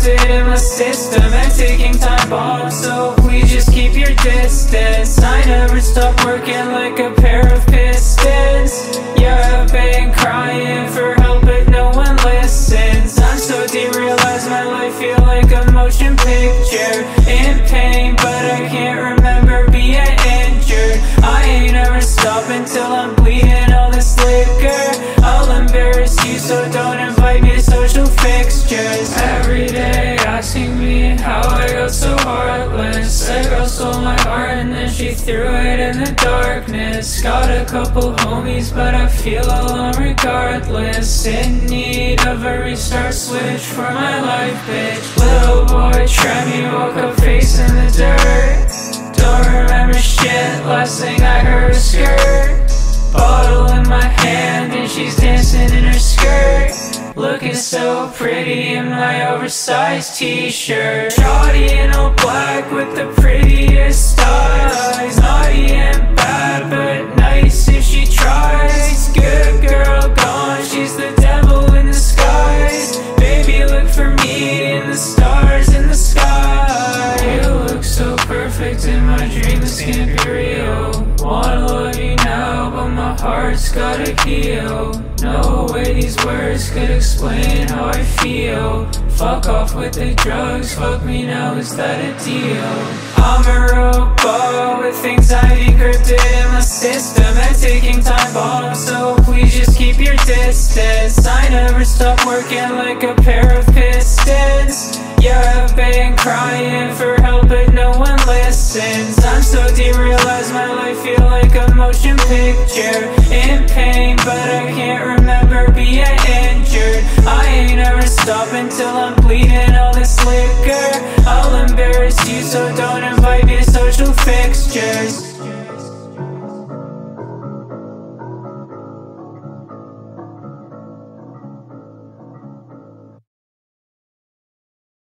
encrypted in my system And taking time bombs So please just keep your distance. I never stop working like a pair of pistons. Yeah, I've been crying for help but no one listens. I'm so derealized my life feel like a motion picture. In pain fixtures Every day. Asking me how I got so heartless. That girl stole my heart and then she threw it in the darkness. Got a couple homies but I feel alone regardless. In need of a restart switch for my life, bitch. Little boy, try me, woke up facing the dirt. Don't remember shit, last thing I heard was skirt. Bottle in my hand and she's Looking so pretty in my oversized t-shirt. Shawty in all black with the prettiest eyes my heart's gotta heal. No way these words could explain how I feel. Fuck off with the drugs, fuck me now, is that a deal? I'm a robot with encrypted in my system And taking time bombs, so please just keep your distance. I never stop working like a pair of pistons. Yeah, I've been crying for help but no one listens. I'm so derealized my life feel like a motion picture. In pain but I can't remember being injured. I ain't ever stop until I'm bleeding all this liquor